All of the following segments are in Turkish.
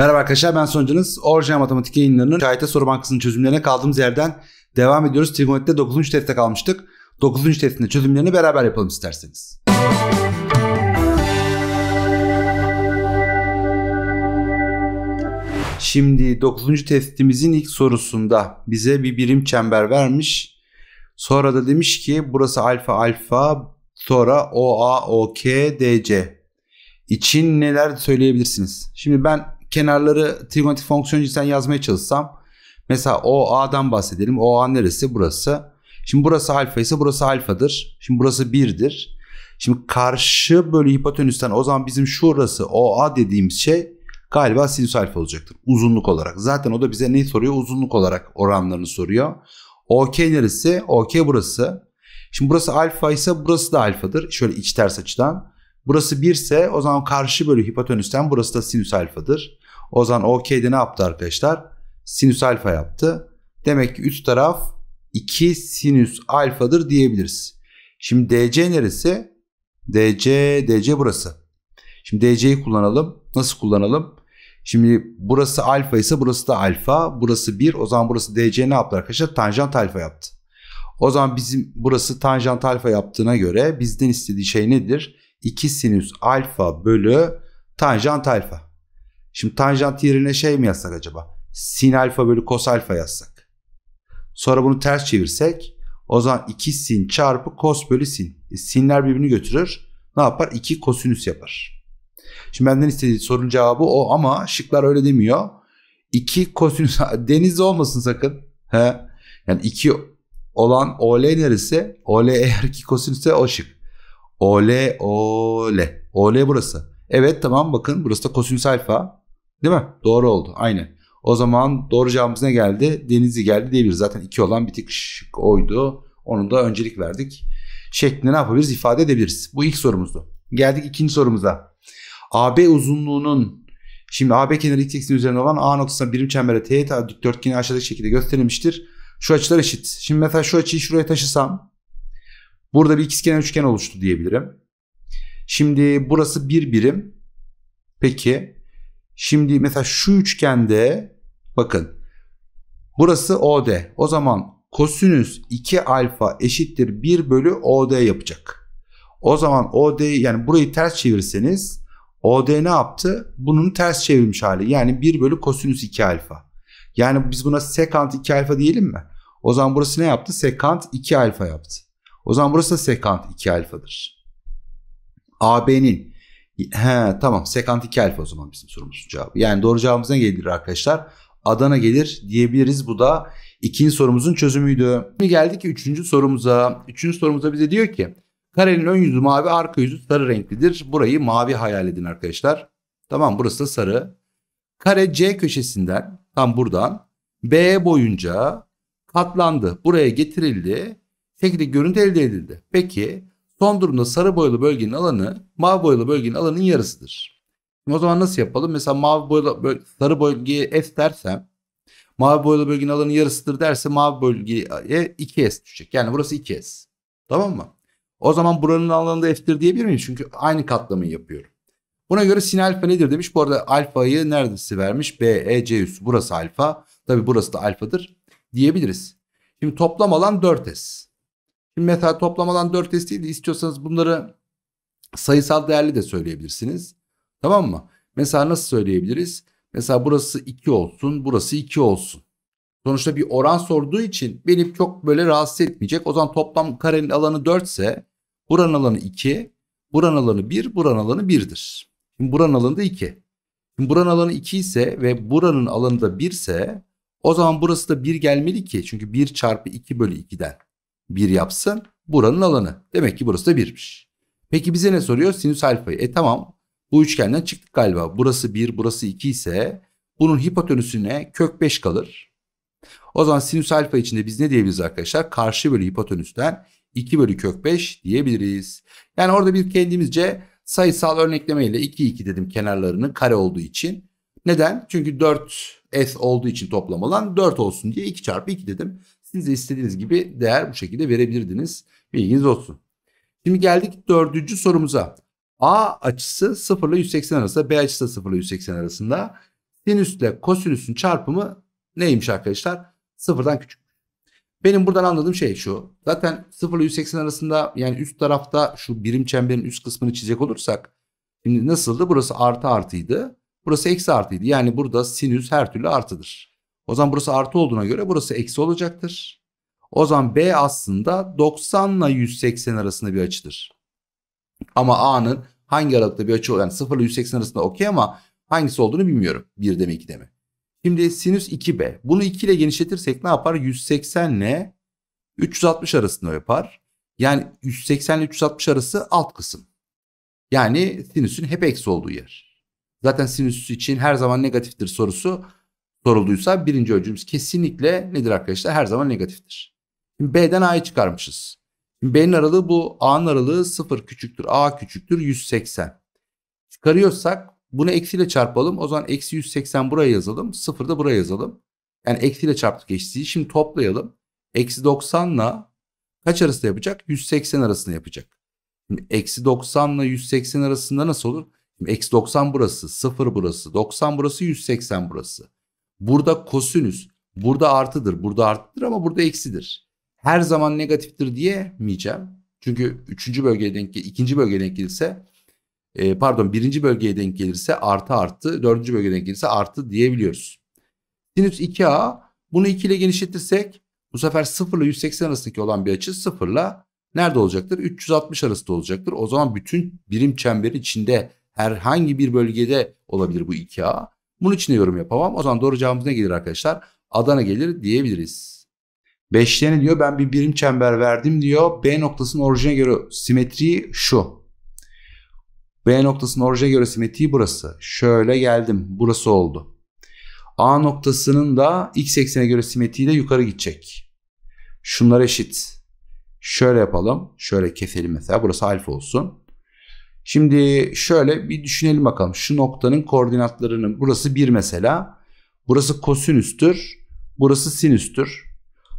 Merhaba arkadaşlar ben sonucunuz. Orijinal Matematik yayınlarının şahite soru bankasının çözümlerine kaldığımız yerden devam ediyoruz. Trigonometride 9. testte kalmıştık. 9. testinde çözümlerini beraber yapalım isterseniz. Şimdi 9. testimizin ilk sorusunda bize bir birim çember vermiş. Sonra da demiş ki burası alfa alfa sonra OA OK DC için neler söyleyebilirsiniz? Şimdi ben kenarları trigonometrik fonksiyon cinsinden yazmaya çalışsam mesela OA'dan bahsedelim. OA neresi? Burası. Şimdi burası alfa ise burası alfadır. Şimdi burası 1'dir. Şimdi karşı bölü hipotenüsten o zaman bizim şurası OA dediğimiz şey galiba sinüs alfa olacaktır. Uzunluk olarak. Zaten o da bize ne soruyor? Uzunluk olarak oranlarını soruyor. OK neresi? OK burası. Şimdi burası alfa ise burası da alfadır. Şöyle iç ters açıdan. Burası 1 ise o zaman karşı bölü hipotenüsten burası da sinüs alfadır. O zaman OK'de ne yaptı arkadaşlar? Sinüs alfa yaptı. Demek ki üst taraf 2 sinüs alfadır diyebiliriz. Şimdi DC neresi? DC, DC burası. Şimdi DC'yi kullanalım. Nasıl kullanalım? Şimdi burası alfa ise burası da alfa. Burası 1. O zaman burası DC ne yaptı arkadaşlar? Tanjant alfa yaptı. O zaman bizim burası tanjant alfa yaptığına göre bizden istediği şey nedir? 2 sinüs alfa bölü tanjant alfa. Şimdi tanjant yerine şey mi yazsak acaba? Sin alfa bölü kos alfa yazsak. Sonra bunu ters çevirsek o zaman 2 sin çarpı kos bölü sin. E, sinler birbirini götürür. Ne yapar? 2 kosinüs yapar. Şimdi benden istediği sorunun cevabı o ama şıklar öyle demiyor. 2 kosinüs deniz olmasın sakın. He. Yani 2 olan OL neresi? OL eğer ki kosinüsse o şık. OL OL. OL burası. Evet tamam bakın burası da kosinüs alfa. Değil mi? Doğru oldu. Aynen. O zaman doğru cevabımız ne geldi? Denizli geldi diyebiliriz. Zaten iki olan bir tek şık oydu. Onun da öncelik verdik. Şeklinde ne yapabiliriz? ifade edebiliriz. Bu ilk sorumuzdu. Geldik ikinci sorumuza. AB uzunluğunun Şimdi AB kenarı x eksen üzerinde olan A noktasına birim çembere teğet dikdörtgeni aşağıdaki şekilde gösterilmiştir. Şu açılar eşit. Şimdi mesela şu açıyı şuraya taşısam burada bir ikizkenar üçgen oluştu diyebilirim. Şimdi burası bir birim. Peki Şimdi mesela şu üçgende bakın burası OD. O zaman kosinüs 2 alfa eşittir 1 bölü OD yapacak. O zaman OD yani burayı ters çevirirseniz OD ne yaptı? Bunun ters çevrilmiş hali. Yani 1 bölü kosinüs 2 alfa. Yani biz buna sekant 2 alfa diyelim mi? O zaman burası ne yaptı? Sekant 2 alfa yaptı. O zaman burası da sekant 2 alfadır. AB'nin He tamam sekant 2 alfa o zaman bizim sorumuzun cevabı. Yani doğru cevabımız ne gelir arkadaşlar? Adana gelir diyebiliriz. Bu da ikinci sorumuzun çözümüydü. Şimdi geldik üçüncü sorumuza. Üçüncü sorumuza bize diyor ki karenin ön yüzü mavi arka yüzü sarı renklidir. Burayı mavi hayal edin arkadaşlar. Tamam burası da sarı. Kare C köşesinden tam buradan B boyunca katlandı. Buraya getirildi. Şekilde görüntü elde edildi. Peki Son durumda sarı boyalı bölgenin alanı mavi boyalı bölgenin alanının yarısıdır. o zaman nasıl yapalım? Mesela mavi boyalı sarı bölgeye S dersem mavi boyalı bölgenin alanının yarısıdır derse mavi bölgeye 2S düşecek. Yani burası 2S. Tamam mı? O zaman buranın alanı da F'tir diyebilir miyim? Çünkü aynı katlamayı yapıyorum. Buna göre sin alfa nedir demiş. Bu arada alfayı neredesi vermiş? B, E, C üssü. Burası alfa. Tabi burası da alfadır diyebiliriz. Şimdi toplam alan 4S. Şimdi mesela toplamadan 4 test değil de istiyorsanız bunları sayısal değerli de söyleyebilirsiniz. Tamam mı? Mesela nasıl söyleyebiliriz? Mesela burası 2 olsun, burası 2 olsun. Sonuçta bir oran sorduğu için beni çok böyle rahatsız etmeyecek. O zaman toplam karenin alanı 4 ise buranın alanı 2, buranın alanı 1, buranın alanı 1'dir. Şimdi buranın alanı da 2. Şimdi buranın alanı 2 ise ve buranın alanı da 1 ise o zaman burası da 1 gelmeli ki. Çünkü 1 çarpı 2 bölü 2'den. 1 yapsın buranın alanı. Demek ki burası da 1'miş. Peki bize ne soruyor? Sinüs alfayı. E tamam bu üçgenden çıktık galiba. Burası 1 burası 2 ise bunun hipotenüsüne kök 5 kalır. O zaman sinüs alfa içinde biz ne diyebiliriz arkadaşlar? Karşı bölü hipotenüsten 2 bölü kök 5 diyebiliriz. Yani orada bir kendimizce sayısal örnekleme ile 2 2 dedim kenarlarını kare olduğu için. Neden? Çünkü 4 S olduğu için toplam alan 4 olsun diye 2 çarpı 2 dedim. Siz de istediğiniz gibi değer bu şekilde verebilirdiniz. Bilginiz olsun. Şimdi geldik dördüncü sorumuza. A açısı 0 ile 180 arasında, B açısı da 0 ile 180 arasında. Sinüsle kosinüsün çarpımı neymiş arkadaşlar? Sıfırdan küçük. Benim buradan anladığım şey şu. Zaten 0 ile 180 arasında yani üst tarafta şu birim çemberin üst kısmını çizecek olursak şimdi nasıldı? Burası artı artıydı. Burası eksi artıydı. Yani burada sinüs her türlü artıdır. O zaman burası artı olduğuna göre burası eksi olacaktır. O zaman B aslında 90 ile 180 arasında bir açıdır. Ama A'nın hangi aralıkta bir açı yani 0 ile 180 arasında okey ama hangisi olduğunu bilmiyorum. 1 de mi 2 de mi? Şimdi sinüs 2b. Bunu 2 ile genişletirsek ne yapar? 180 ile 360 arasında yapar. Yani 180 ile 360 arası alt kısım. Yani sinüsün hep eksi olduğu yer. Zaten sinüs için her zaman negatiftir sorusu sorulduysa birinci ölçümüz kesinlikle nedir arkadaşlar? Her zaman negatiftir. Şimdi B'den A'yı çıkarmışız. Şimdi B'nin aralığı bu. A'nın aralığı 0 küçüktür. A küçüktür 180. Çıkarıyorsak bunu eksiyle çarpalım. O zaman eksi 180 buraya yazalım. 0 da buraya yazalım. Yani eksiyle çarptık eksiği. Şimdi toplayalım. Eksi 90 ile kaç arasında yapacak? 180 arasında yapacak. Şimdi eksi 90 ile 180 arasında nasıl olur? Eksi 90 burası, 0 burası, 90 burası, 180 burası. Burada kosinüs, burada artıdır, burada arttıdır ama burada eksidir. Her zaman negatiftir diyemeyeceğim. Çünkü üçüncü bölgeye denk, ikinci bölgeye denk gelirse e, pardon birinci bölgeye denk gelirse artı artı, dördüncü bölgeye denk gelirse artı diyebiliyoruz. Sinüs 2A bunu 2 ile genişletirsek bu sefer 0 ile 180 arasındaki olan bir açı 0 ile nerede olacaktır? 360 arasında olacaktır. O zaman bütün birim çemberi içinde herhangi bir bölgede olabilir bu 2A. Bunun için de yorum yapamam. O zaman doğru cevabımız ne gelir arkadaşlar? Adana gelir diyebiliriz. Beşlerini diyor ben bir birim çember verdim diyor. B noktasının orijine göre simetriği şu. B noktasının orijine göre simetriği burası. Şöyle geldim. Burası oldu. A noktasının da x eksene göre simetriği de yukarı gidecek. Şunlar eşit. Şöyle yapalım. Şöyle keselim mesela. Burası alfa olsun. Şimdi şöyle bir düşünelim bakalım. Şu noktanın koordinatlarının burası 1 mesela. Burası kosinüstür. Burası sinüstür.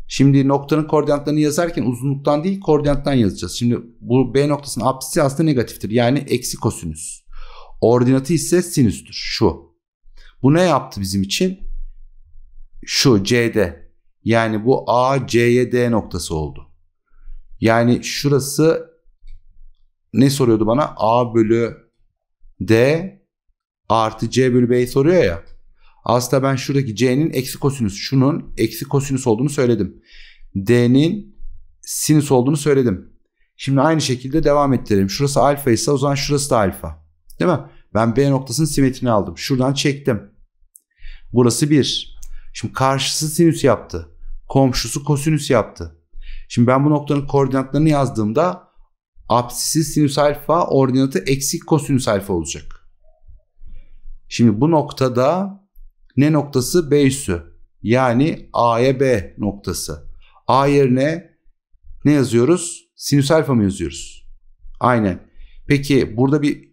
Şimdi noktanın koordinatlarını yazarken uzunluktan değil koordinattan yazacağız. Şimdi bu B noktasının apsisi aslında negatiftir. Yani eksi kosinüs. Ordinatı ise sinüstür. Şu. Bu ne yaptı bizim için? Şu CD. Yani bu A, C'ye D noktası oldu. Yani şurası ne soruyordu bana? A bölü D artı C bölü B'yi soruyor ya. Aslında ben şuradaki C'nin eksi kosinüs, şunun eksi kosinüs olduğunu söyledim. D'nin sinüs olduğunu söyledim. Şimdi aynı şekilde devam ettirelim. Şurası alfa ise o zaman şurası da alfa. Değil mi? Ben B noktasının simetrini aldım. Şuradan çektim. Burası 1. Şimdi karşısı sinüs yaptı. Komşusu kosinüs yaptı. Şimdi ben bu noktanın koordinatlarını yazdığımda apsisi sinüs alfa ordinatı eksi kosinüs alfa olacak. Şimdi bu noktada ne noktası? B üssü. Yani A'ya B noktası. A yerine ne yazıyoruz? Sinüs alfa mı yazıyoruz? Aynen. Peki burada bir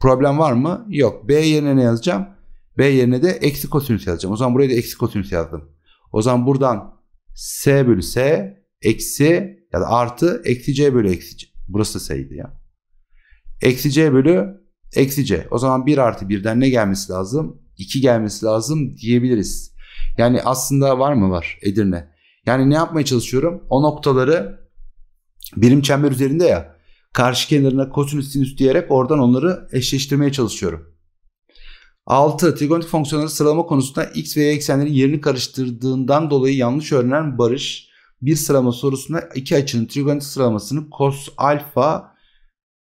problem var mı? Yok. B yerine ne yazacağım? B yerine de eksi kosinüs yazacağım. O zaman buraya da eksi kosinüs yazdım. O zaman buradan S bölü S eksi ya da artı eksi C bölü eksi C. Burası S'ydi ya. Eksi C bölü eksi C. O zaman 1 artı 1'den ne gelmesi lazım? 2 gelmesi lazım diyebiliriz. Yani aslında var mı var Edirne. Yani ne yapmaya çalışıyorum? O noktaları birim çember üzerinde ya karşı kenarına kosinüs sinüs diyerek oradan onları eşleştirmeye çalışıyorum. 6. Trigonometrik fonksiyonları sıralama konusunda x ve y eksenlerin yerini karıştırdığından dolayı yanlış öğrenen Barış bir sıralama sorusunda iki açının trigonometrik sıralamasını cos alfa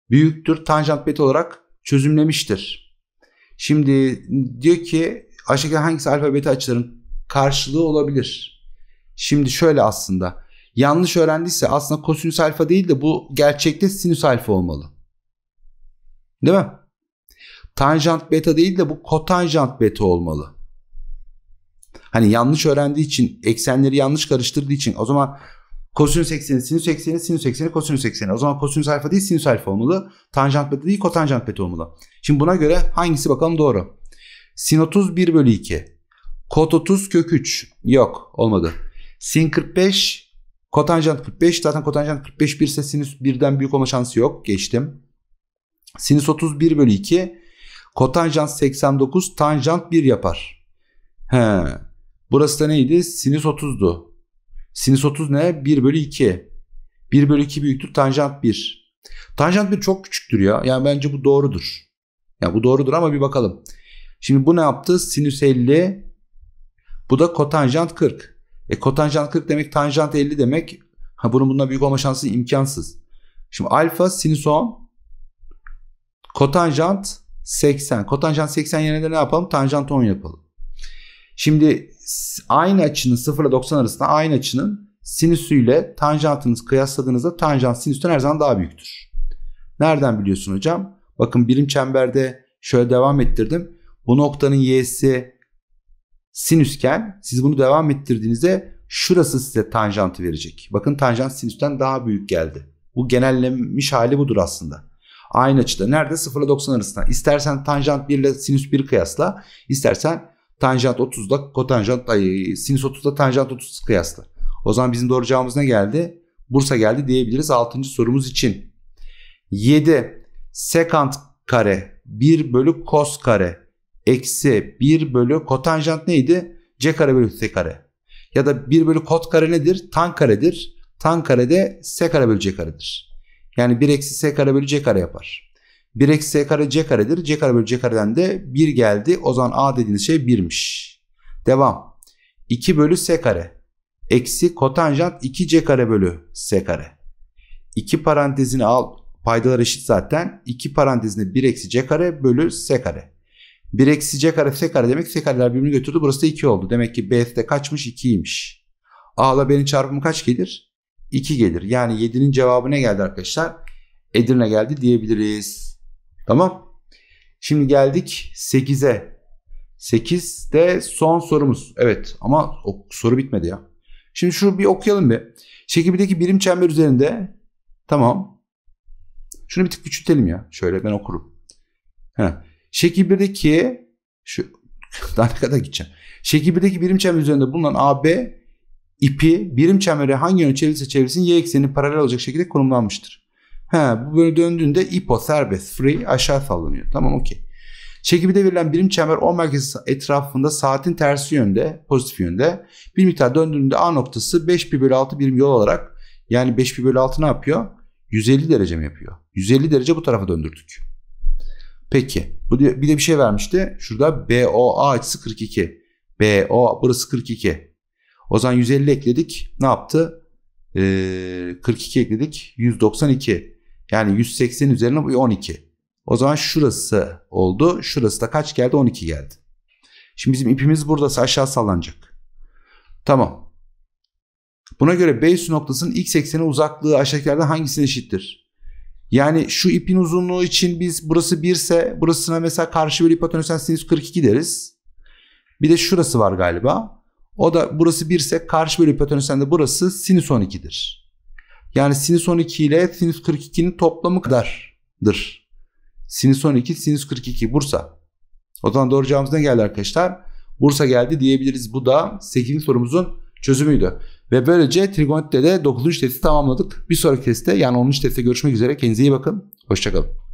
büyüktür tanjant beta olarak çözümlemiştir. Şimdi diyor ki aşağıdaki hangisi alfa beta açıların karşılığı olabilir? Şimdi şöyle aslında yanlış öğrendiyse aslında kosinüs alfa değil de bu gerçekte sinüs alfa olmalı. Değil mi? Tanjant beta değil de bu kotanjant beta olmalı. Hani yanlış öğrendiği için eksenleri yanlış karıştırdığı için o zaman Kosinüs ekseni, sinüs ekseni, sinüs ekseni, kosinüs ekseni. O zaman kosinüs alfa değil sinüs alfa olmalı. Tanjant beta değil kotanjant beta olmalı. Şimdi buna göre hangisi bakalım doğru. Sin 30 1 bölü 2. Kot 30 kök 3. Yok olmadı. Sin 45 kotanjant 45. Zaten kotanjant 45 1 ise sinüs 1'den büyük olma şansı yok. Geçtim. Sinüs 30 1 bölü 2. Kotanjant 89 tanjant 1 yapar. He. Burası da neydi? Sinüs 30'du. Sinüs 30 ne? 1 bölü 2. 1 bölü 2 büyüktür. Tanjant 1. Tanjant 1 çok küçüktür ya. Yani bence bu doğrudur. Yani bu doğrudur ama bir bakalım. Şimdi bu ne yaptı? Sinüs 50. Bu da kotanjant 40. E kotanjant 40 demek tanjant 50 demek. Ha bunun bundan büyük olma şansı imkansız. Şimdi alfa sinüs 10. Kotanjant 80. Kotanjant 80 yerine de ne yapalım? Tanjant 10 yapalım. Şimdi aynı açının 0 ile 90 arasında aynı açının sinüsüyle tanjantınızı kıyasladığınızda tanjant sinüsten her zaman daha büyüktür. Nereden biliyorsun hocam? Bakın birim çemberde şöyle devam ettirdim. Bu noktanın y'si sinüsken siz bunu devam ettirdiğinizde şurası size tanjantı verecek. Bakın tanjant sinüsten daha büyük geldi. Bu genellemiş hali budur aslında. Aynı açıda. Nerede? 0 ile 90 arasında. İstersen tanjant 1 ile sinüs 1 kıyasla. İstersen tanjant 30'da kotanjant ay, sinüs 30'da tanjant 30 kıyasla. O zaman bizim doğru cevabımız ne geldi? Bursa geldi diyebiliriz 6. sorumuz için. 7 sekant kare 1 bölü kos kare eksi 1 bölü kotanjant neydi? C kare bölü S kare. Ya da 1 bölü kot kare nedir? Tan karedir. Tan kare de S kare bölü C karedir. Yani 1 eksi S kare bölü C kare yapar. 1 eksi S kare C karedir. C kare bölü C kareden de 1 geldi. O zaman A dediğiniz şey 1'miş. Devam. 2 bölü S kare. Eksi kotanjant 2 C kare bölü S kare. 2 parantezini al. Paydalar eşit zaten. 2 parantezinde 1 eksi C kare bölü S kare. 1 eksi C kare S kare demek S kareler birbirini götürdü. Burası da 2 oldu. Demek ki B'de kaçmış? 2'ymiş. A ile B'nin çarpımı kaç gelir? 2 gelir. Yani 7'nin cevabı ne geldi arkadaşlar? Edirne geldi diyebiliriz. Tamam. Şimdi geldik 8'e. 8 de son sorumuz. Evet ama o soru bitmedi ya. Şimdi şunu bir okuyalım bir. Şekildeki birim çember üzerinde tamam. Şunu bir tık küçültelim ya. Şöyle ben okurum. Heh. Şekil 1'deki şu daha ne kadar gideceğim. Şekil 1'deki birim çember üzerinde bulunan AB ipi birim çembere hangi yöne çevirirse çevirsin y eksenini paralel olacak şekilde konumlanmıştır. He, bu böyle döndüğünde ipo serbest free aşağı sallanıyor. Tamam okey. Şekilde verilen birim çember O merkezi etrafında saatin tersi yönde, pozitif yönde bir miktar döndüğünde A noktası 5 pi bölü 6 birim yol olarak yani 5 pi bölü 6 ne yapıyor? 150 derece mi yapıyor? 150 derece bu tarafa döndürdük. Peki. Bu bir de bir şey vermişti. Şurada BOA açısı 42. BO burası 42. O zaman 150 ekledik. Ne yaptı? Ee, 42 ekledik. 192. Yani 180 üzerine 12. O zaman şurası oldu. Şurası da kaç geldi? 12 geldi. Şimdi bizim ipimiz buradası aşağı sallanacak. Tamam. Buna göre B üstü noktasının x ekseni uzaklığı aşağıdakilerden hangisine eşittir? Yani şu ipin uzunluğu için biz burası 1 ise burasına mesela karşı bölü hipotenüsen sinüs 42 deriz. Bir de şurası var galiba. O da burası 1 ise karşı bölü hipotenüsen de burası sinüs 12'dir. Yani sinüs 12 ile sinüs 42'nin toplamı kadardır. Sinüs 12, sinüs 42 Bursa. O zaman doğru cevabımız ne geldi arkadaşlar? Bursa geldi diyebiliriz. Bu da 8. sorumuzun çözümüydü. Ve böylece trigonometride de 9. testi tamamladık. Bir sonraki testte yani 10. testte görüşmek üzere. Kendinize iyi bakın. Hoşçakalın.